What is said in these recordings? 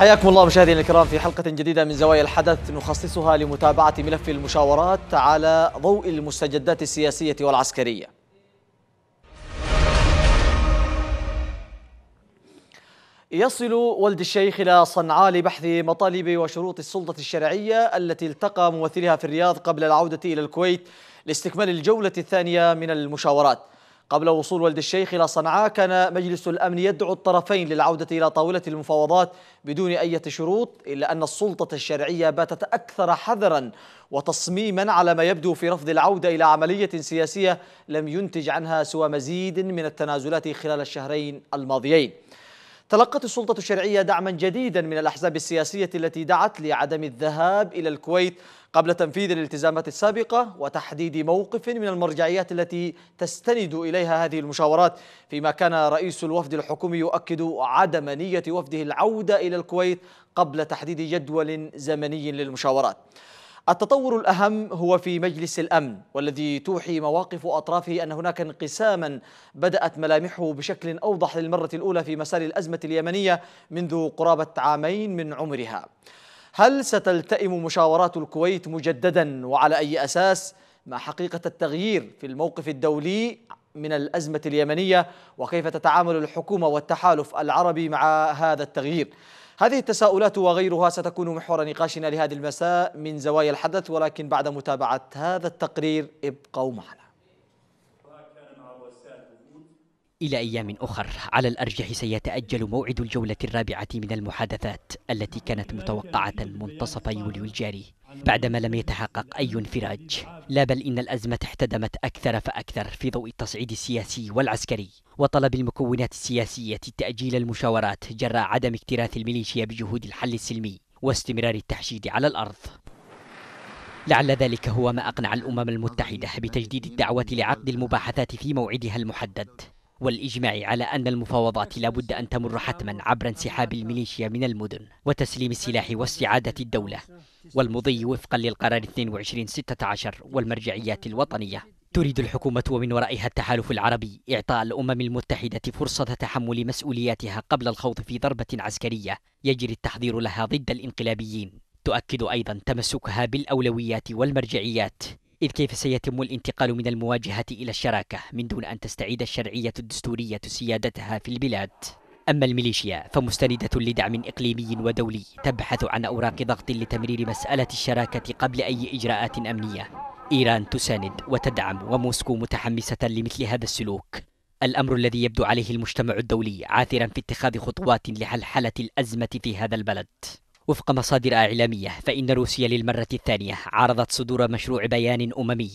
حياكم الله مشاهدينا الكرام في حلقة جديدة من زوايا الحدث نخصصها لمتابعة ملف المشاورات على ضوء المستجدات السياسية والعسكرية. يصل ولد الشيخ إلى صنعاء لبحث مطالب وشروط السلطة الشرعية التي التقى ممثلها في الرياض قبل العودة إلى الكويت لاستكمال الجولة الثانية من المشاورات. قبل وصول ولد الشيخ إلى صنعاء كان مجلس الأمن يدعو الطرفين للعودة إلى طاولة المفاوضات بدون أي شروط إلا أن السلطة الشرعية باتت أكثر حذرا وتصميما على ما يبدو في رفض العودة إلى عملية سياسية لم ينتج عنها سوى مزيد من التنازلات خلال الشهرين الماضيين. تلقت السلطة الشرعية دعما جديدا من الأحزاب السياسية التي دعت لعدم الذهاب إلى الكويت قبل تنفيذ الالتزامات السابقة وتحديد موقف من المرجعيات التي تستند إليها هذه المشاورات فيما كان رئيس الوفد الحكومي يؤكد عدم نية وفده العودة إلى الكويت قبل تحديد جدول زمني للمشاورات. التطور الأهم هو في مجلس الأمن والذي توحي مواقف أطرافه أن هناك انقساما بدأت ملامحه بشكل أوضح للمرة الأولى في مسار الأزمة اليمنية منذ قرابة عامين من عمرها. هل ستلتئم مشاورات الكويت مجددا وعلى أي أساس؟ مع حقيقة التغيير في الموقف الدولي من الأزمة اليمنية؟ وكيف تتعامل الحكومة والتحالف العربي مع هذا التغيير؟ هذه التساؤلات وغيرها ستكون محور نقاشنا لهذا المساء من زوايا الحدث ولكن بعد متابعة هذا التقرير ابقوا معنا. إلى أيام أخر. على الأرجح سيتأجل موعد الجولة الرابعة من المحادثات التي كانت متوقعة منتصف يوليو الجاري بعدما لم يتحقق أي انفراج. لا بل إن الأزمة احتدمت أكثر فأكثر في ضوء التصعيد السياسي والعسكري. وطلب المكونات السياسية تأجيل المشاورات جراء عدم اكتراث الميليشيا بجهود الحل السلمي واستمرار التحشيد على الأرض. لعل ذلك هو ما أقنع الأمم المتحدة بتجديد الدعوة لعقد المباحثات في موعدها المحدد. والإجماع على أن المفاوضات لا بد أن تمر حتما عبر انسحاب الميليشيا من المدن وتسليم السلاح واستعادة الدولة. والمضي وفقا للقرار 2216 والمرجعيات الوطنية. تريد الحكومة ومن ورائها التحالف العربي إعطاء الأمم المتحدة فرصة تحمل مسؤولياتها قبل الخوض في ضربة عسكرية. يجري التحضير لها ضد الانقلابيين. تؤكد أيضا تمسكها بالأولويات والمرجعيات. إذ كيف سيتم الانتقال من المواجهة إلى الشراكة من دون أن تستعيد الشرعية الدستورية سيادتها في البلاد؟ أما الميليشيا فمستندة لدعم إقليمي ودولي تبحث عن أوراق ضغط لتمرير مسألة الشراكة قبل أي إجراءات أمنية. إيران تساند وتدعم وموسكو متحمسة لمثل هذا السلوك. الأمر الذي يبدو عليه المجتمع الدولي عاثرا في اتخاذ خطوات لحلحلة الأزمة في هذا البلد. وفق مصادر إعلامية فإن روسيا للمرة الثانية عرضت صدور مشروع بيان أممي.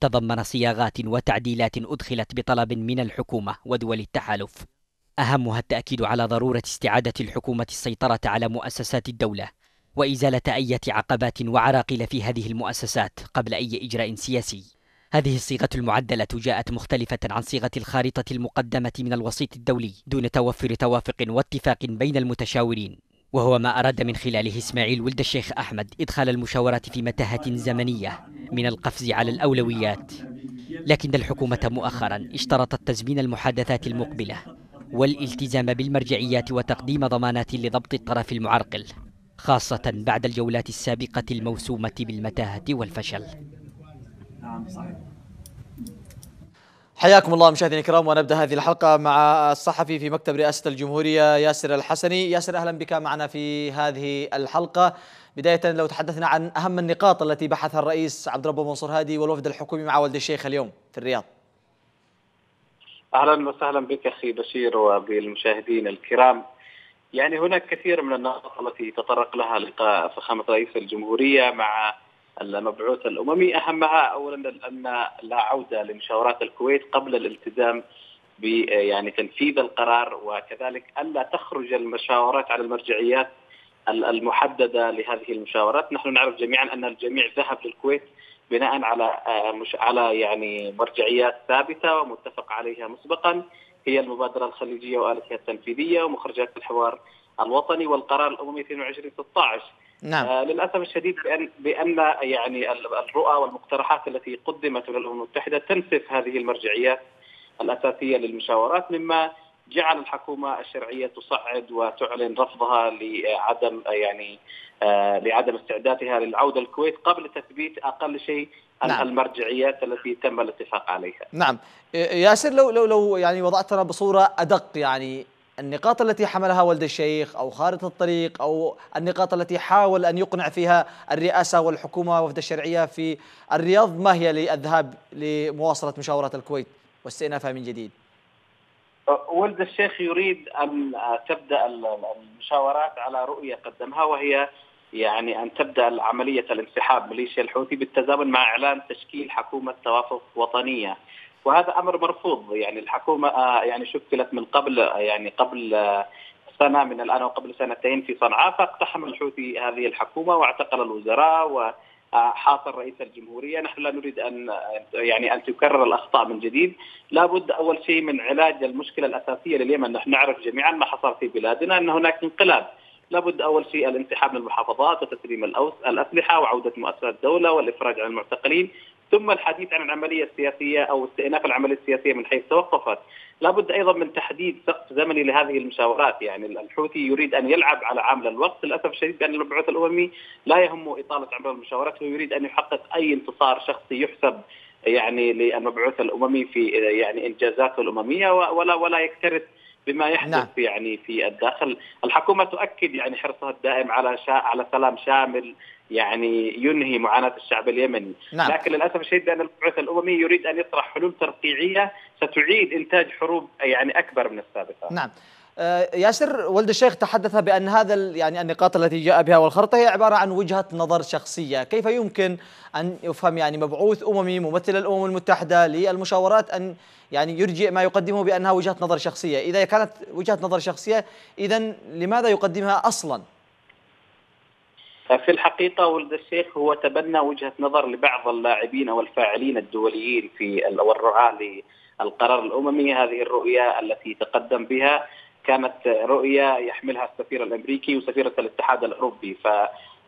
تضمن صياغات وتعديلات أدخلت بطلب من الحكومة ودول التحالف. أهمها التأكيد على ضرورة استعادة الحكومة السيطرة على مؤسسات الدولة وإزالة أي عقبات وعراقيل في هذه المؤسسات قبل أي إجراء سياسي. هذه الصيغة المعدلة جاءت مختلفة عن صيغة الخارطة المقدمة من الوسيط الدولي دون توفر توافق واتفاق بين المتشاورين. وهو ما أراد من خلاله إسماعيل ولد الشيخ أحمد إدخال المشاورات في متاهة زمنية من القفز على الأولويات. لكن الحكومة مؤخرا اشترطت تزمين المحادثات المقبلة والالتزام بالمرجعيات وتقديم ضمانات لضبط الطرف المعرقل خاصة بعد الجولات السابقة الموسومة بالمتاهة والفشل. نعم صحيح. حياكم الله مشاهدينا الكرام ونبدأ هذه الحلقة مع الصحفي في مكتب رئاسة الجمهورية ياسر الحسني، ياسر أهلا بك معنا في هذه الحلقة، بداية لو تحدثنا عن أهم النقاط التي بحثها الرئيس عبد ربه منصور هادي والوفد الحكومي مع ولد الشيخ اليوم في الرياض. أهلا وسهلا بك أخي بشير وبالمشاهدين الكرام. يعني هناك كثير من النقاط التي تطرق لها لقاء فخامة رئيس الجمهورية مع المبعوث الأممي اهمها اولا أن لا عودة لمشاورات الكويت قبل الالتزام ب يعني تنفيذ القرار وكذلك الا تخرج المشاورات على المرجعيات المحددة لهذه المشاورات، نحن نعرف جميعا أن الجميع ذهب للكويت بناء على مش على يعني مرجعيات ثابتة ومتفق عليها مسبقا. هي المبادرة الخليجية وآلتها التنفيذية ومخرجات الحوار الوطني والقرار الأممي 22 16 نعم. آه للأسف الشديد بان بأن يعني الرؤى والمقترحات التي قدمت إلى الأمم المتحدة تنسف هذه المرجعيات الأساسية للمشاورات مما جعل الحكومة الشرعية تصعد وتعلن رفضها لعدم يعني آه، لعدم استعدادها للعودة الكويت قبل تثبيت أقل شيء نعم. المرجعيات التي تم الاتفاق عليها. نعم ياسر لو لو لو يعني وضعتنا بصورة أدق يعني النقاط التي حملها ولد الشيخ أو خارطة الطريق أو النقاط التي حاول أن يقنع فيها الرئاسة والحكومة وفد الشرعية في الرياض ما هي للذهاب لمواصلة مشاورات الكويت واستئنافها من جديد؟ ولد الشيخ يريد أن تبدأ المشاورات على رؤية قدمها وهي يعني أن تبدأ عملية الانسحاب ميليشيا الحوثي بالتزامن مع إعلان تشكيل حكومة توافق وطنية وهذا أمر مرفوض. يعني الحكومة آه، يعني شكلت من قبل يعني قبل آه، سنة من الآن وقبل سنتين في صنعاء فاقتحم الحوثي هذه الحكومة واعتقل الوزراء و حاصر رئيس الجمهورية، نحن لا نريد أن يعني أن تكرر الأخطاء من جديد، لابد أول شيء من علاج المشكلة الأساسية لليمن، نحن نعرف جميعا ما حصل في بلادنا أن هناك انقلاب، لابد أول شيء الانسحاب من المحافظات وتسليم الأسلحة وعودة مؤسسات الدولة والإفراج عن المعتقلين، ثم الحديث عن العملية السياسية أو استئناف العملية السياسية من حيث توقفت، لابد أيضا من تحديد سقف زمني لهذه المشاورات، يعني الحوثي يريد أن يلعب على عامل الوقت، للأسف الشديد بأن المبعوث الأممي لا يهمه إطالة عمر المشاورات، هو يريد أن يحقق أي انتصار شخصي يحسب يعني للمبعوث الأممي في يعني إنجازاته الأممية ولا ولا يكترث بما يحدث نعم. يعني في الداخل الحكومة تؤكد يعني حرصها الدائم على شا... على سلام شامل يعني ينهي معاناة الشعب اليمني نعم. لكن للأسف الشديد ان المبعوث الاممي يريد أن يطرح حلول ترقيعية ستعيد إنتاج حروب يعني أكبر من السابقة نعم ياسر ولد الشيخ تحدث بأن هذا يعني النقاط التي جاء بها والخرطة هي عبارة عن وجهة نظر شخصية، كيف يمكن أن يفهم يعني مبعوث اممي ممثل الأمم المتحدة للمشاورات أن يعني يرجئ ما يقدمه بأنها وجهة نظر شخصية، إذا كانت وجهة نظر شخصية اذا لماذا يقدمها أصلا؟ في الحقيقة ولد الشيخ هو تبنى وجهة نظر لبعض اللاعبين والفاعلين الدوليين في والرعاة للقرار الأممي. هذه الرؤية التي تقدم بها كانت رؤية يحملها السفير الأمريكي وسفيرة الاتحاد الأوروبي ف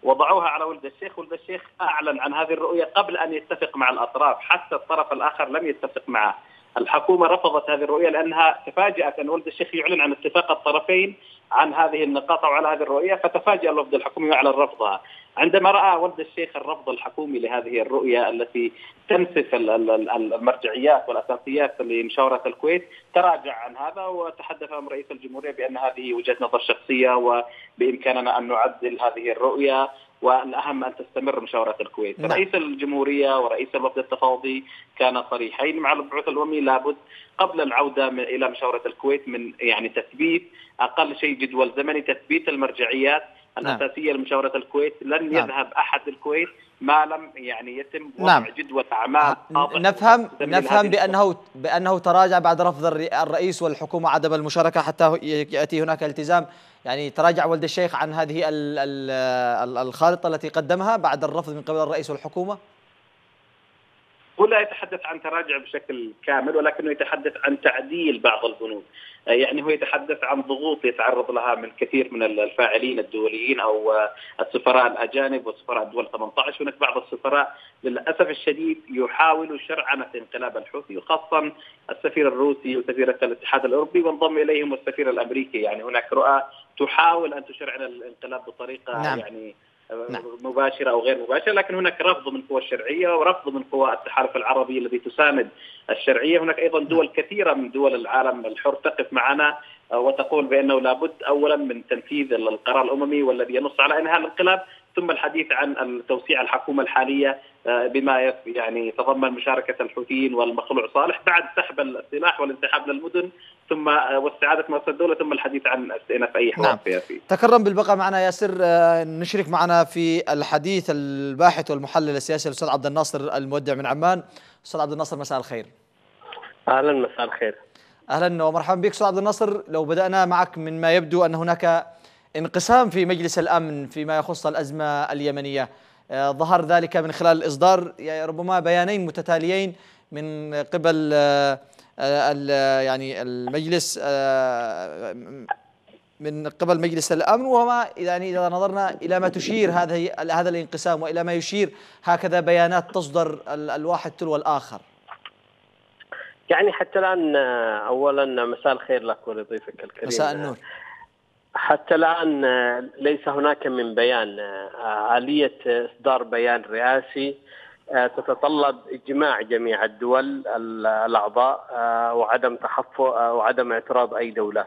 وضعوها على ولد الشيخ. ولد الشيخ أعلن عن هذه الرؤية قبل أن يتفق مع الأطراف حتى الطرف الآخر لم يتفق معه الحكومة. رفضت هذه الرؤية لأنها تفاجأت أن ولد الشيخ يعلن عن اتفاق الطرفين عن هذه النقاط أو على هذه الرؤية فتفاجأ الوفد الحكومي واعلن رفضها. عندما رأى ولد الشيخ الرفض الحكومي لهذه الرؤية التي تنسف المرجعيات والأساسيات لمشاورة الكويت تراجع عن هذا وتحدث أمام رئيس الجمهورية بأن هذه وجهة نظر شخصية وبإمكاننا أن نعدل هذه الرؤية والأهم أن تستمر مشاورات الكويت، نعم. رئيس الجمهورية ورئيس الوفد التفاوضي كان صريحين مع البعوث الأممي لابد قبل العودة إلى مشاورة الكويت من يعني تثبيت أقل شيء جدول زمني تثبيت المرجعيات نعم. الأساسية لمشاورة الكويت لن نعم. يذهب أحد الكويت ما لم يعني يتم وضع نعم. جدول اعمال نفهم نفهم بانه بأنه تراجع بعد رفض الرئيس والحكومة عدم المشاركة حتى يأتي هناك التزام يعني تراجع ولد الشيخ عن هذه الخارطة التي قدمها بعد الرفض من قبل الرئيس والحكومة هو لا يتحدث عن تراجع بشكل كامل ولكنه يتحدث عن تعديل بعض البنود. يعني هو يتحدث عن ضغوط يتعرض لها من كثير من الفاعلين الدوليين أو السفراء الأجانب وسفراء الدول 18 هناك بعض السفراء للأسف الشديد يحاولوا شرعنه انقلاب الحوثي وخاصه السفير الروسي وسفيره الاتحاد الأوروبي وانضم إليهم السفير الأمريكي. يعني هناك رؤى تحاول أن تشرعن الانقلاب بطريقة نعم. يعني نعم. مباشرة أو غير مباشرة لكن هناك رفض من قوى الشرعية ورفض من قوى التحالف العربي الذي تساند الشرعية هناك أيضا دول نعم. كثيرة من دول العالم الحر تقف معنا آه، وتقول بأنه لابد اولا من تنفيذ القرار الأممي والذي ينص على إنهاء الانقلاب ثم الحديث عن توسيع الحكومة الحالية آه، بما يعني يتضمن مشاركة الحوثيين والمخلوع صالح بعد سحب السلاح والانسحاب للمدن ثم آه، واستعادة مؤسسة الدولة ثم الحديث عن استئناف أي حوار نعم. سياسي. تكرم بالبقاء معنا ياسر آه، نشرك معنا في الحديث الباحث والمحلل السياسي الأستاذ عبد الناصر المودع من عمان. أستاذ عبد الناصر مساء الخير. أهلا مساء الخير. أهلا ومرحبا بك أستاذ عبد الناصر لو بدأنا معك من ما يبدو أن هناك انقسام في مجلس الأمن فيما يخص الأزمة اليمنية. آه، ظهر ذلك من خلال إصدار يعني ربما بيانين متتاليين من قبل آه، يعني المجلس آه، من قبل مجلس الأمن وما يعني إذا نظرنا إلى ما تشير هذه هذا الانقسام وإلى ما يشير هكذا بيانات تصدر الواحد تلو الآخر. يعني حتى الآن اولا مساء الخير لك ولضيفك الكريم مساء النور حتى الآن ليس هناك من بيان آلية إصدار بيان رئاسي تتطلب إجماع جميع الدول الأعضاء وعدم تحفظ وعدم اعتراض أي دولة.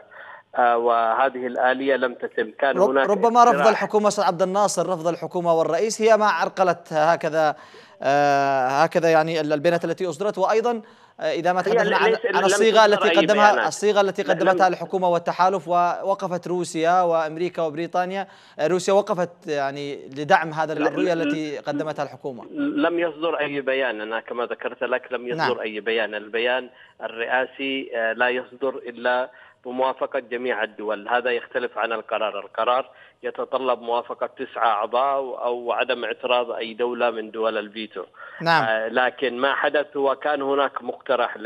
وهذه الآلية لم تتم. كان هناك ربما رفض الحكومة سعد عبد الناصر رفض الحكومة والرئيس هي ما عرقلت هكذا آه هكذا يعني البيانات التي أصدرت. وأيضا إذا ما تحدثنا عن, عن الصيغة التي قدمها بيانات. الصيغة التي قدمتها الحكومة والتحالف ووقفت روسيا وأمريكا وبريطانيا روسيا وقفت يعني لدعم هذا الرؤية التي قدمتها الحكومة لم يصدر أي بيان أنا كما ذكرت لك لم يصدر نعم. أي بيان البيان الرئاسي آه، لا يصدر إلا بموافقة جميع الدول. هذا يختلف عن القرار. القرار يتطلب موافقة تسعة أعضاء أو عدم اعتراض أي دولة من دول الفيتو. نعم. آه لكن ما حدث هو كان هناك مقترح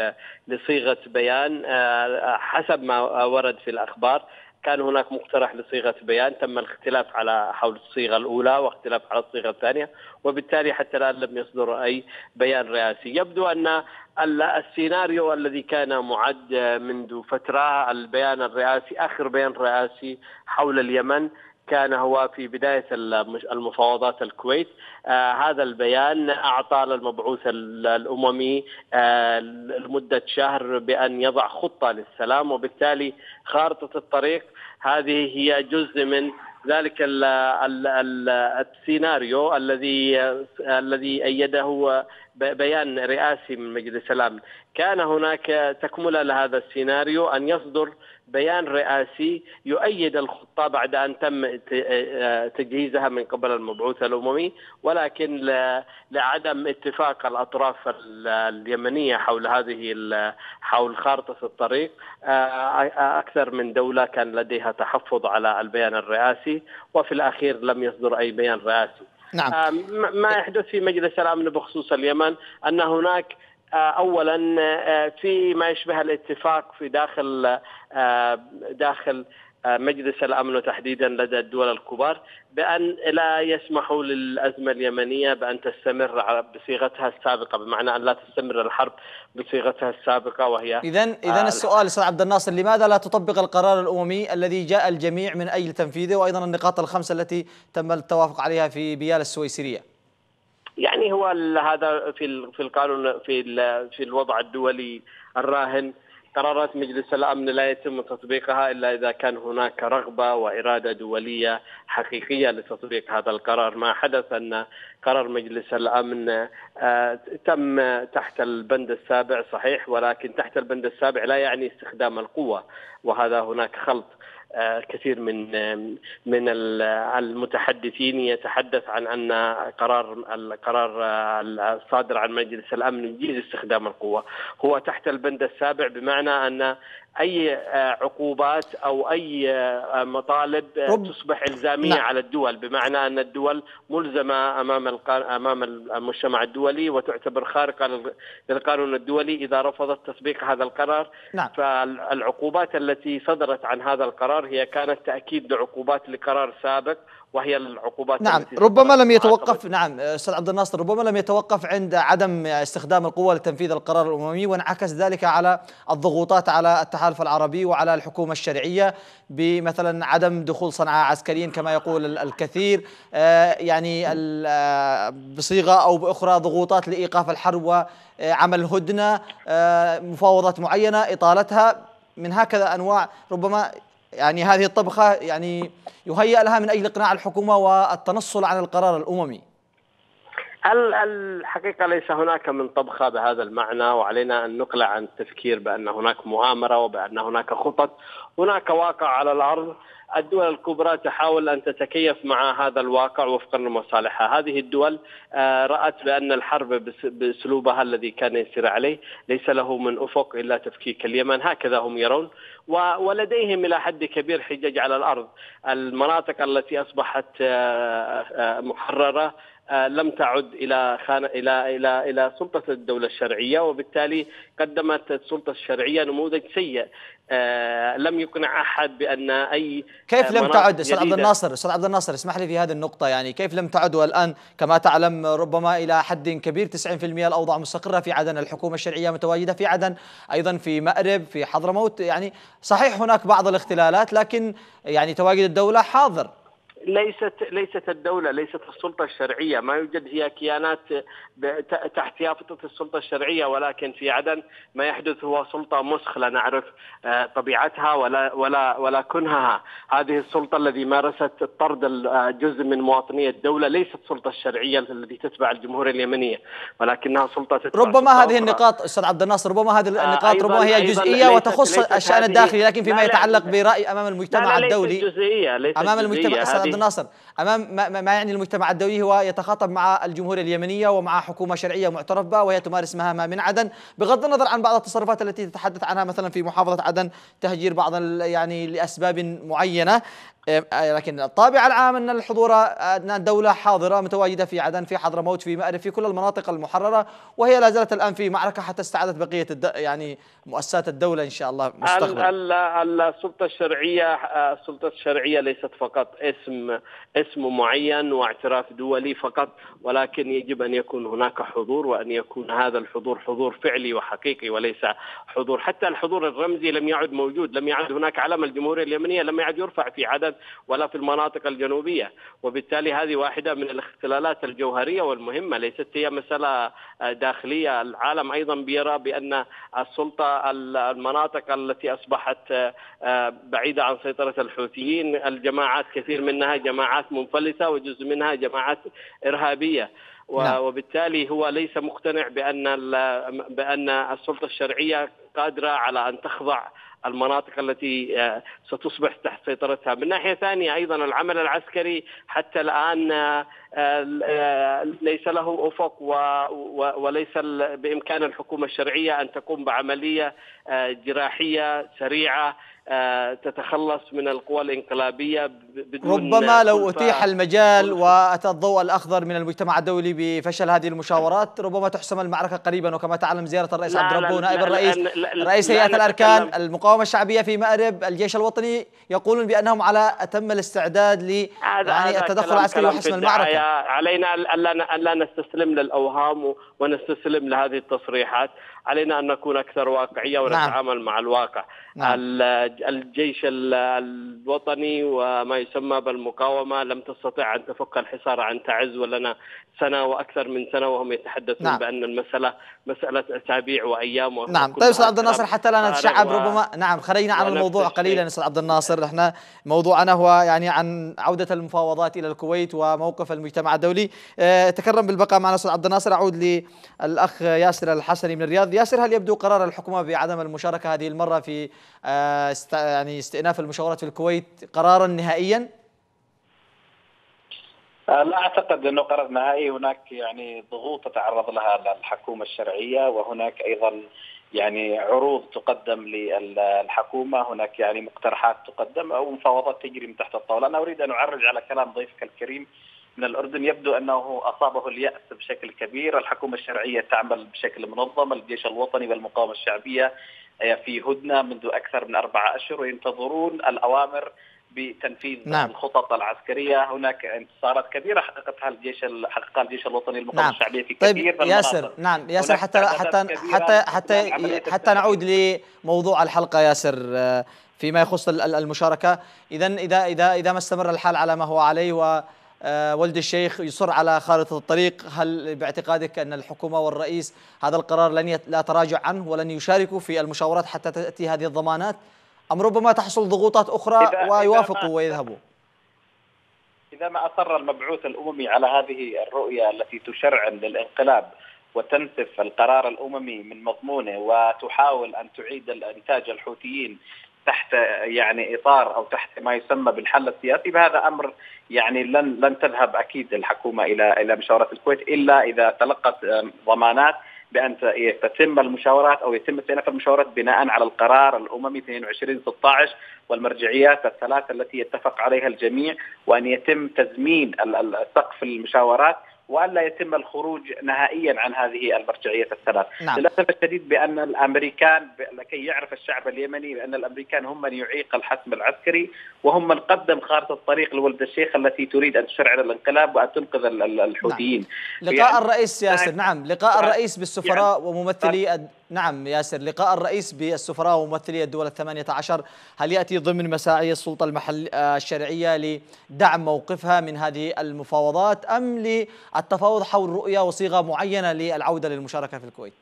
لصيغة بيان. آه حسب ما ورد في الأخبار كان هناك مقترح لصيغة بيان. تم الاختلاف على حول الصيغة الأولى واختلاف على الصيغة الثانية وبالتالي حتى الآن لم يصدر أي بيان رئاسي. يبدو أن السيناريو الذي كان معد منذ فترة البيان الرئاسي آخر بيان رئاسي حول اليمن كان هو في بداية المفاوضات الكويت. آه هذا البيان أعطى للمبعوث الأممي آه لمدة شهر بأن يضع خطة للسلام وبالتالي خارطة الطريق هذه هي جزء من ذلك ال ال ال السيناريو الذي الذي أيده بيان رئاسي من مجلس الأمن. كان هناك تكملة لهذا السيناريو أن يصدر بيان رئاسي يؤيد الخطة بعد أن تم تجهيزها من قبل المبعوث الأممي ولكن لعدم اتفاق الأطراف اليمنية حول هذه حول خارطة الطريق أكثر من دولة كان لديها تحفظ على البيان الرئاسي وفي الأخير لم يصدر أي بيان رئاسي نعم. ما يحدث في مجلس الأمن بخصوص اليمن أن هناك آه، اولا آه، في ما يشبه الاتفاق في داخل آه، داخل مجلس الأمن وتحديدا لدى الدول الكبار بأن لا يسمحوا للأزمة اليمنية بأن تستمر بصيغتها السابقة بمعنى أن لا تستمر الحرب بصيغتها السابقة وهي اذا اذا السؤال أستاذ عبد الناصر لماذا لا تطبق القرار الأممي الذي جاء الجميع من أجل تنفيذه وأيضا النقاط الخمسة التي تم التوافق عليها في بيال السويسرية؟ يعني هو هذا في في القانون في في الوضع الدولي الراهن. قرارات مجلس الأمن لا يتم تطبيقها إلا إذا كان هناك رغبة وإرادة دولية حقيقية لتطبيق هذا القرار، ما حدث أن قرار مجلس الأمن آه، تم تحت البند السابع صحيح ولكن تحت البند السابع لا يعني استخدام القوة وهذا هناك خلط. كثير من من المتحدثين يتحدث عن أن قرار القرار الصادر عن مجلس الأمن يجيز استخدام القوة. هو تحت البند السابع بمعنى أن أي آه، عقوبات أو أي آه، مطالب آه، رب. تصبح إلزامية نعم. على الدول بمعنى أن الدول ملزمة أمام أمام المجتمع الدولي وتعتبر خارقة للقانون الدولي إذا رفضت تطبيق هذا القرار نعم. فالعقوبات التي صدرت عن هذا القرار هي كانت تأكيد لعقوبات لقرار سابق وهي العقوبات نعم ربما لم يتوقف نعم أستاذ عبد الناصر ربما لم يتوقف عند عدم استخدام القوة لتنفيذ القرار الأممي وانعكس ذلك على الضغوطات على التحالف العربي وعلى الحكومة الشرعية بمثلا عدم دخول صنعاء عسكريا كما يقول الكثير. آه، يعني آه، بصيغة أو بأخرى ضغوطات لإيقاف الحرب وعمل هدنة آه، مفاوضات معينة إطالتها من هكذا أنواع ربما يعني هذه الطبخة يعني يهيأ لها من أجل إقناع الحكومة والتنصل عن القرار الأممي. الحقيقة ليس هناك من طبخة بهذا المعنى وعلينا أن نقلع عن التفكير بأن هناك مؤامرة وبأن هناك خطط. هناك واقع على الأرض. الدول الكبرى تحاول أن تتكيف مع هذا الواقع وفقا لمصالحها، هذه الدول آه، رأت بأن الحرب بأسلوبها الذي كان يسير عليه ليس له من أفق إلا تفكيك اليمن، هكذا هم يرون. ولديهم إلى حد كبير حجج على الأرض، المناطق التي أصبحت آه، آه، محررة لم تعد إلى خان إلى إلى إلى سلطة الدولة الشرعية وبالتالي قدمت السلطة الشرعية نموذج سيء. آه، لم يقنع أحد بأن أي كيف لم تعد؟ أستاذ عبد الناصر أستاذ عبد الناصر اسمح لي في هذه النقطة. يعني كيف لم تعد والان كما تعلم ربما إلى حد كبير 90% الأوضاع مستقرة في عدن الحكومة الشرعية متواجدة في عدن أيضا في مأرب في حضرموت. يعني صحيح هناك بعض الاختلالات لكن يعني تواجد الدولة حاضر. ليست ليست الدولة ليست السلطة الشرعية. ما يوجد هي كيانات تحت يافطة السلطة الشرعية ولكن في عدن ما يحدث هو سلطة مسخ لا نعرف آه، طبيعتها ولا ولا ولا كنهها. هذه السلطة التي مارست طرد جزء من مواطني الدولة ليست السلطة الشرعية التي تتبع الجمهورية اليمنية ولكنها سلطة تتبع ربما هذه النقاط أستاذ عبد الناصر ربما هذه آه، النقاط ربما هي جزئية وتخص الشأن الداخلي لكن فيما يتعلق برأي أمام المجتمع لا لا الدولي. جزئية ليست أمام المجتمع عبد الناصر. أمام ما, يعني المجتمع الدولي هو يتخاطب مع الجمهوريه اليمنية ومع حكومة شرعية معترف بها وهي تمارس مهامها من عدن بغض النظر عن بعض التصرفات التي تتحدث عنها مثلا في محافظة عدن تهجير بعض يعني لأسباب معينة. آه، لكن الطابع العام أن الحضور أن الدولة حاضرة متواجدة في عدن في حضرموت في مأرب في كل المناطق المحررة وهي لا زالت الآن في معركة حتى استعادت بقية يعني مؤسسات الدولة إن شاء الله مستقبلا. السلطة الشرعية السلطة الشرعية ليست فقط اسم اسم معين واعتراف دولي فقط ولكن يجب أن يكون هناك حضور وأن يكون هذا الحضور حضور فعلي وحقيقي وليس حضور. حتى الحضور الرمزي لم يعد موجود لم يعد هناك علم الجمهوريه اليمنية لم يعد يرفع في عدد ولا في المناطق الجنوبية. وبالتالي هذه واحدة من الاختلالات الجوهرية والمهمة ليست هي مسألة داخلية. العالم أيضا بيرى بأن السلطة المناطق التي أصبحت بعيدة عن سيطرة الحوثيين الجماعات كثير منها جماعات منفلته وجزء منها جماعات إرهابية. نعم. وبالتالي هو ليس مقتنع بأن بأن السلطة الشرعية قادرة على أن تخضع المناطق التي آه، ستصبح تحت سيطرتها. من ناحية ثانية أيضا العمل العسكري حتى الآن آه، آه، ليس له أفق وليس بإمكان الحكومة الشرعية أن تقوم بعملية جراحية سريعة. تتخلص من القوى الانقلابية بدون ربما لو أتيح المجال وأتى الضوء الأخضر من المجتمع الدولي بفشل هذه المشاورات ربما تحسم المعركة قريبا. وكما تعلم زيارة الرئيس عبد ربه نائب الرئيس رئيس هيئة الأركان المقاومة الشعبية في مأرب الجيش الوطني يقولون بأنهم على أتم الاستعداد ل يعني التدخل العسكري وحسم المعركة. علينا أن لا نستسلم للأوهام ونستسلم لهذه التصريحات. علينا أن نكون أكثر واقعية نعم. ونتعامل نعم. مع الواقع نعم. الجيش الوطني وما يسمى بالمقاومة لم تستطع أن تفك الحصار عن تعز ولنا سنة وأكثر من سنة وهم يتحدثون نعم. بأن المسألة مسألة أسابيع وأيام نعم طيب أستاذ عبد الناصر حتى لا نتشعب و... ربما نعم خلينا عن الموضوع قليلا أستاذ عبد الناصر إحنا موضوعنا هو يعني عن عودة المفاوضات إلى الكويت وموقف المجتمع الدولي آه تكرم بالبقاء معنا أستاذ عبد الناصر أعود للأخ ياسر الحسني من الرياض ياسر هل يبدو قرار الحكومة بعدم المشاركة هذه المرة في آه است... يعني استئناف المشاورات في الكويت قرارا نهائيا؟ آه، لا أعتقد أنه قرار نهائي. هناك يعني ضغوط تتعرض لها الحكومة الشرعية وهناك أيضا يعني عروض تقدم للحكومة، هناك يعني مقترحات تقدم أو مفاوضات تجري من تحت الطاولة، أنا أريد أن أعرج على كلام ضيفك الكريم من الأردن يبدو أنه أصابه اليأس بشكل كبير، الحكومة الشرعية تعمل بشكل منظم، الجيش الوطني والمقاومة الشعبية في هدنة منذ أكثر من اربعه أشهر وينتظرون الأوامر بتنفيذ نعم. الخطط العسكرية. هناك انتصارات كبيرة حققتها الجيش حققها الجيش الوطني المقاومه نعم. الشعبية في طيب كثير من ياسر نعم. ياسر حتى حتى حتى حتى حتى نعود لموضوع الحلقة ياسر فيما يخص المشاركة. اذا اذا اذا إذا ما استمر الحال على ما هو عليه و آه، ولد الشيخ يصر على خارطة الطريق. هل باعتقادك أن الحكومة والرئيس هذا القرار لن لا تراجع عنه ولن يشاركوا في المشاورات حتى تأتي هذه الضمانات؟ أم ربما تحصل ضغوطات أخرى ويوافقوا ويذهبوا؟ إذا ما أصر المبعوث الأممي على هذه الرؤية التي تشرعن للانقلاب وتنسف القرار الأممي من مضمونه وتحاول أن تعيد الإنتاج الحوثيين تحت يعني إطار أو تحت ما يسمى بالحل السياسي فهذا أمر يعني لن لن تذهب أكيد الحكومة إلى إلى مشاورات الكويت إلا إذا تلقت ضمانات بأن تتم المشاورات أو يتم استئناف المشاورات بناء على القرار الأممي 22 16 والمرجعيات الثلاثة التي يتفق عليها الجميع وأن يتم تزمين سقف المشاورات والا يتم الخروج نهائيا عن هذه المرجعية الثلاث. نعم. للأسف الشديد بأن الأمريكان لكي يعرف الشعب اليمني بأن الأمريكان هم من يعيق الحسم العسكري وهم من قدم خارطة الطريق لولد الشيخ التي تريد أن تشرعن الانقلاب وأن تنقذ الحوثيين نعم. لقاء الرئيس ياسر. نعم. لقاء الرئيس بالسفراء يعني وممثلي نعم ياسر لقاء الرئيس بالسفراء وممثلي الدول الثمانية عشر هل يأتي ضمن مساعي السلطة المحل الشرعية لدعم موقفها من هذه المفاوضات أم للتفاوض حول رؤية وصيغة معينة للعودة للمشاركة في الكويت؟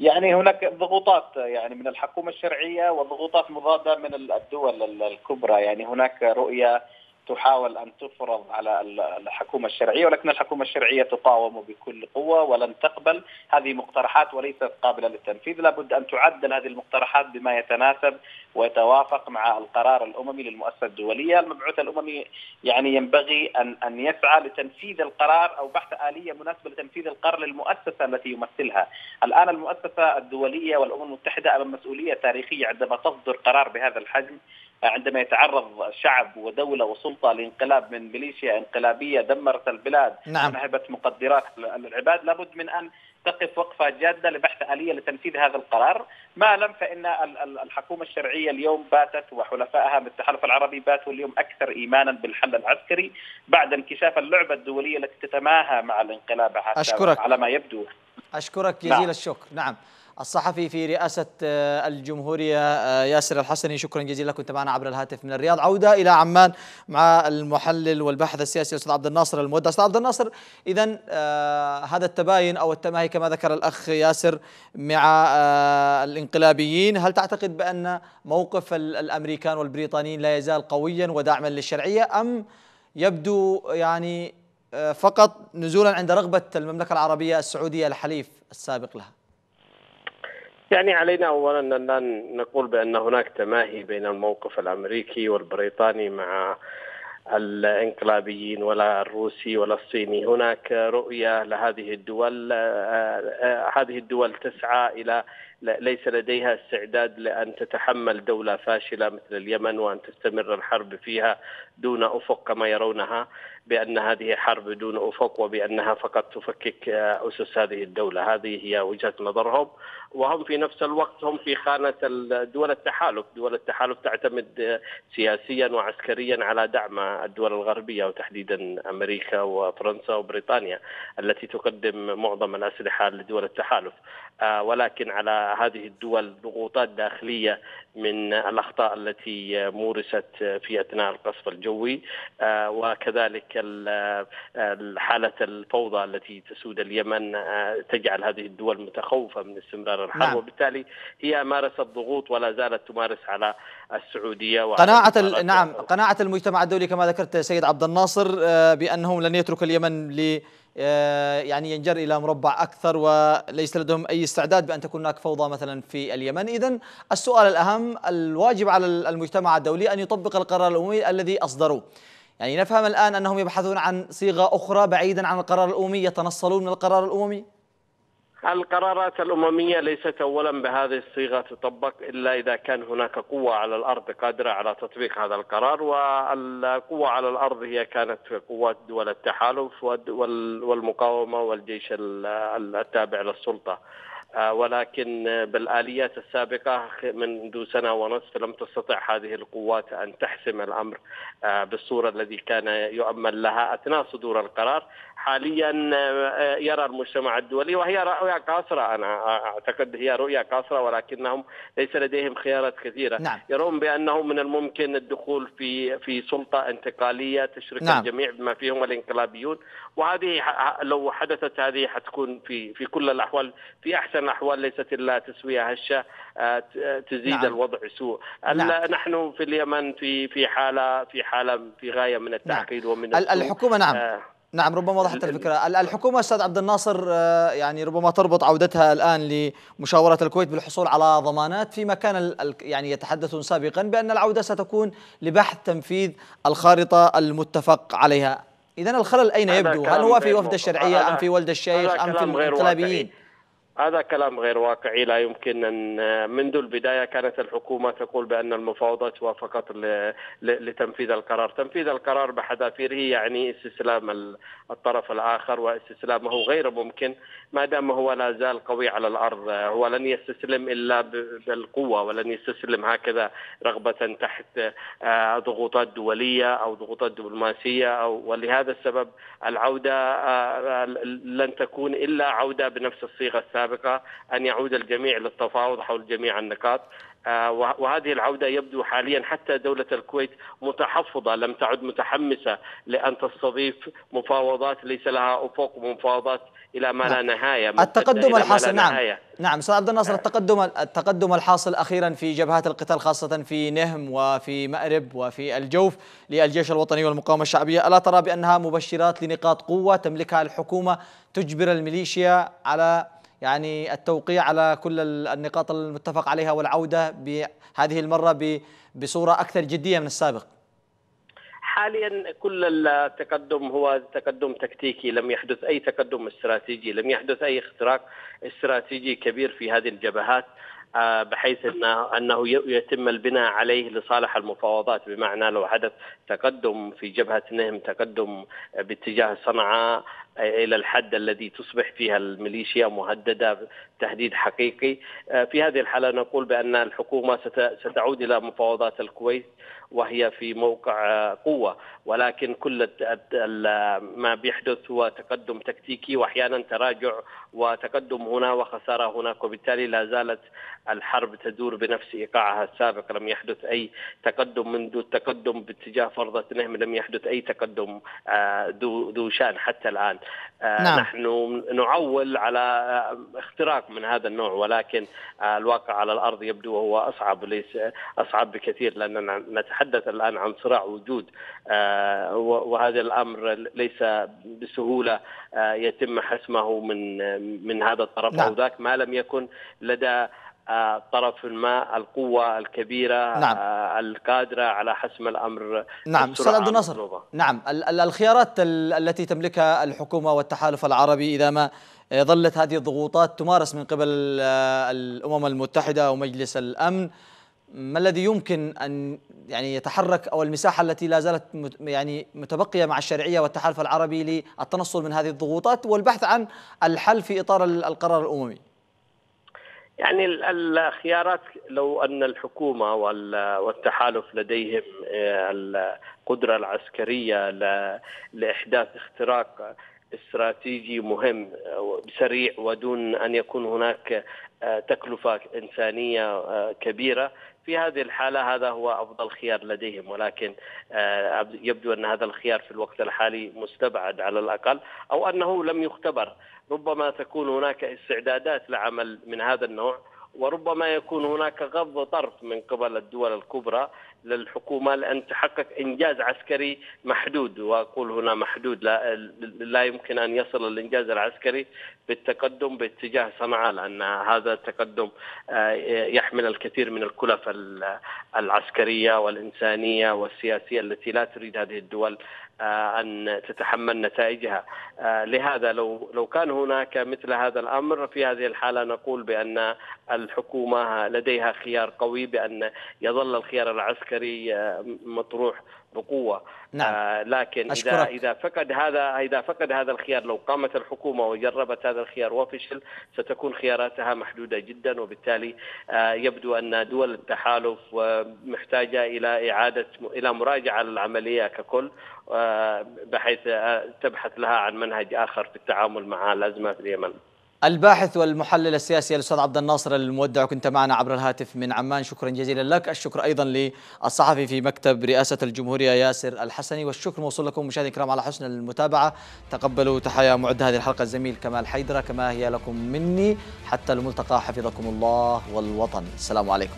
يعني هناك ضغوطات يعني من الحكومة الشرعية وضغوطات مضادة من الدول الكبرى يعني هناك رؤية تحاول أن تفرض على الحكومة الشرعية ولكن الحكومة الشرعية تقاوم بكل قوة ولن تقبل هذه مقترحات وليست قابلة للتنفيذ لابد أن تعدل هذه المقترحات بما يتناسب ويتوافق مع القرار الأممي للمؤسسة الدولية، المبعوث الأممي يعني ينبغي ان أن يسعى لتنفيذ القرار أو بحث آلية مناسبة لتنفيذ القرار للمؤسسة التي يمثلها. الآن المؤسسة الدولية والأمم المتحدة أمام مسؤولية تاريخية عندما تصدر قرار بهذا الحجم عندما يتعرض شعب ودولة وسلطة لانقلاب من ميليشيا انقلابية دمرت البلاد نعم. ونهبت مقدرات العباد لابد من أن تقف وقفة جادة لبحث آلية لتنفيذ هذا القرار ما لم فإن الحكومة الشرعية اليوم باتت وحلفائها من التحالف العربي باتوا اليوم أكثر إيمانا بالحل العسكري بعد انكشاف اللعبة الدولية التي تتماهى مع الانقلاب أشكرك. على ما يبدو أشكرك جزيل نعم. الشكر نعم الصحفي في رئاسة آه، الجمهورية آه، ياسر الحسني. شكرا جزيلا. كنت معنا عبر الهاتف من الرياض. عودة إلى عمان مع المحلل والباحث السياسي الأستاذ عبد الناصر المودع. أستاذ عبد الناصر إذا آه هذا التباين أو التماهي كما ذكر الأخ ياسر مع الانقلابيين هل تعتقد بأن موقف الأمريكان والبريطانيين لا يزال قويا وداعما للشرعية أم يبدو يعني فقط نزولا عند رغبة المملكة العربية السعودية الحليف السابق لها؟ يعني علينا اولا أن نقول بأن هناك تماهي بين الموقف الأمريكي والبريطاني مع الإنقلابيين ولا الروسي ولا الصيني. هناك رؤية لهذه الدول هذه الدول تسعى إلى ليس لديها استعداد لأن تتحمل دولة فاشلة مثل اليمن وأن تستمر الحرب فيها دون أفق كما يرونها. بأن هذه حرب دون أفق وبأنها فقط تفكك أسس هذه الدولة، هذه هي وجهة نظرهم. وهم في نفس الوقت هم في خانة دول التحالف، دول التحالف تعتمد سياسيا وعسكريا على دعم الدول الغربية وتحديدا أمريكا وفرنسا وبريطانيا التي تقدم معظم الأسلحة لدول التحالف، ولكن على هذه الدول ضغوطات داخلية من الأخطاء التي مورست في أثناء القصف الجوي. وكذلك حالة الفوضى التي تسود اليمن تجعل هذه الدول متخوفة من استمرار الحرب نعم. وبالتالي هي مارست ضغوط ولا زالت تمارس على السعودية قناعة نعم قناعة المجتمع الدولي كما ذكرت سيد عبد الناصر بأنهم لن يترك اليمن ل يعني ينجر إلى مربع أكثر وليس لديهم أي استعداد بأن تكون هناك فوضى مثلا في اليمن، اذا السؤال الأهم الواجب على المجتمع الدولي أن يطبق القرار الأممي الذي أصدروه. يعني نفهم الآن أنهم يبحثون عن صيغة أخرى بعيدا عن القرار الأممي يتنصلون من القرار الأممي؟ القرارات الأممية ليست أولا بهذه الصيغة تطبق إلا إذا كان هناك قوة على الأرض قادرة على تطبيق هذا القرار والقوة على الأرض هي كانت قوات دول التحالف والمقاومة والجيش التابع للسلطة. ولكن بالآليات السابقة منذ سنة ونصف لم تستطع هذه القوات أن تحسم الأمر آه، بالصورة الذي كان يؤمل لها أثناء صدور القرار حاليا آه، يرى المجتمع الدولي وهي رؤية قاصرة أنا أعتقد هي رؤية قاصرة ولكنهم ليس لديهم خيارات كثيرة نعم. يرون بأنه من الممكن الدخول في في سلطة انتقالية تشرك نعم. الجميع بما فيهم الانقلابيون وهذه لو حدثت هذه حتكون في في كل الأحوال في أحسن الأحوال ليست إلا تسوية هشة آه، تزيد نعم. الوضع سوء. نعم. نحن في اليمن في في حالة في حالة في غاية من التعقيد نعم. ومن الحكومة نعم. آه. نعم ربما وضحت الفكرة. الحكومة أستاذ عبد الناصر آه، يعني ربما تربط عودتها الآن لمشاورة الكويت بالحصول على ضمانات فيما كان يعني يتحدثون سابقا بأن العودة ستكون لبحث تنفيذ الخارطة المتفق عليها. إذا الخلل أين يبدو؟ هل هو في وفد الشرعية أم في ولد الشيخ أم في الانقلابيين؟ هذا كلام غير واقعي لا يمكن أن منذ البداية كانت الحكومة تقول بأن المفاوضات فقط لتنفيذ القرار، تنفيذ القرار بحذافيره يعني استسلام الطرف الآخر واستسلامه غير ممكن ما دام هو لا زال قوي على الأرض، هو لن يستسلم إلا بالقوة ولن يستسلم هكذا رغبة تحت آه، ضغوطات دوليه أو ضغوطات دبلوماسيه أو ولهذا السبب العودة آه، لن تكون إلا عودة بنفس الصيغة السابقه السابقة أن يعود الجميع للتفاوض حول جميع النقاط آه، وهذه العودة يبدو حاليا حتى دولة الكويت متحفظة لم تعد متحمسة لأن تستضيف مفاوضات ليس لها أفق مفاوضات إلى ما لا نعم. نهاية التقدم الحاصل نعم نهاية. نعم أستاذ عبد الناصر التقدم التقدم الحاصل أخيرا في جبهات القتال خاصة في نهم وفي مأرب وفي الجوف للجيش الوطني والمقاومة الشعبية ألا ترى بأنها مبشرات لنقاط قوة تملكها الحكومة تجبر الميليشيا على يعني التوقيع على كل النقاط المتفق عليها والعودة بهذه المرة بصورة أكثر جدية من السابق. حاليا كل التقدم هو تقدم تكتيكي لم يحدث أي تقدم استراتيجي لم يحدث أي اختراق استراتيجي كبير في هذه الجبهات آه، بحيث أنه انه يتم البناء عليه لصالح المفاوضات. بمعنى لو حدث تقدم في جبهة نهم تقدم باتجاه صنعاء إلى الحد الذي تصبح فيها الميليشيا مهددة تهديد حقيقي. آه، في هذه الحالة نقول بأن الحكومة ستعود إلى مفاوضات الكويت وهي في موقع آه، قوة. ولكن كل ما بيحدث هو تقدم تكتيكي وأحيانا تراجع وتقدم هنا وخسارة هناك. وبالتالي لا زالت الحرب تدور بنفس إيقاعها السابق. لم يحدث أي تقدم منذ التقدم باتجاه فرضة نهم لم يحدث أي تقدم آه، ذو شأن حتى الآن. نعم. نحن نعول على آه، اختراق من هذا النوع ولكن الواقع على الأرض يبدو هو أصعب ليس أصعب بكثير لاننا نتحدث الآن عن صراع وجود وهذا الأمر ليس بسهولة يتم حسمه من من هذا الطرف نعم. أو ذاك ما لم يكن لدى طرف ما القوة الكبيرة نعم. القادرة على حسم الأمر نعم. أستاذ عبد الناصر نعم. الخيارات التي تملكها الحكومة والتحالف العربي إذا ما ظلت هذه الضغوطات تمارس من قبل الأمم المتحدة ومجلس الأمن. ما الذي يمكن أن يعني يتحرك أو المساحة التي لا زالت يعني متبقية مع الشرعية والتحالف العربي للتنصل من هذه الضغوطات والبحث عن الحل في إطار القرار الأممي؟ يعني الخيارات لو أن الحكومة والتحالف لديهم آه، القدرة العسكرية لإحداث اختراق استراتيجي مهم سريع ودون أن يكون هناك آه، تكلفة إنسانية آه، كبيرة. في هذه الحالة هذا هو أفضل خيار لديهم ولكن يبدو أن هذا الخيار في الوقت الحالي مستبعد على الأقل أو أنه لم يختبر. ربما تكون هناك استعدادات لعمل من هذا النوع وربما يكون هناك غض طرف من قبل الدول الكبرى للحكومة لأن تحقق إنجاز عسكري محدود وأقول هنا محدود لا, لا يمكن أن يصل الإنجاز العسكري بالتقدم باتجاه صنعاء لأن هذا التقدم آه، يحمل الكثير من الكلف العسكرية والإنسانية والسياسية التي لا تريد هذه الدول أن تتحمل نتائجها آه، لهذا لو لو كان هناك مثل هذا الأمر في هذه الحالة نقول بأن الحكومة لديها خيار قوي بأن يظل الخيار العسكري آه، مطروح بقوة نعم. آه لكن أشكرك. إذا اذا فقد هذا إذا فقد هذا الخيار لو قامت الحكومة وجربت هذا الخيار وفشل ستكون خياراتها محدودة جدا وبالتالي آه يبدو أن دول التحالف محتاجة إلى إعادة إلى مراجعة للعملية ككل آه بحيث تبحث لها عن منهج آخر في التعامل مع الأزمة في اليمن. الباحث والمحلل السياسي الأستاذ عبد الناصر المودع كنت معنا عبر الهاتف من عمان. شكرا جزيلا لك. الشكر أيضا للصحفي في مكتب رئاسة الجمهورية ياسر الحسني. والشكر موصول لكم مشاهدينا الكرام على حسن المتابعة. تقبلوا تحايا معد هذه الحلقة الزميل كمال حيدرة كما هي لكم مني. حتى الملتقى. حفظكم الله والوطن. السلام عليكم.